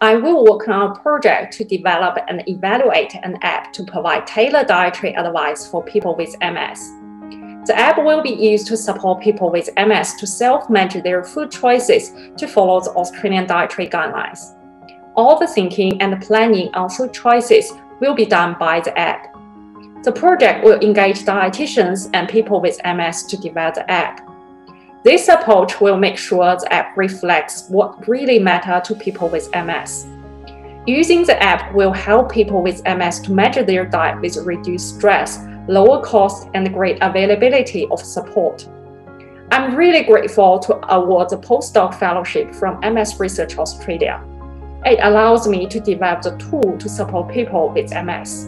I will work on a project to develop and evaluate an app to provide tailored dietary advice for people with MS. The app will be used to support people with MS to self-manage their food choices to follow the Australian dietary guidelines. All the thinking and planning on food choices will be done by the app. The project will engage dietitians and people with MS to develop the app. This approach will make sure the app reflects what really matters to people with MS. Using the app will help people with MS to measure their diet with reduced stress lower cost, and great availability of support. I'm really grateful to award the postdoc fellowship from MS Research Australia. It allows me to develop the tool to support people with MS.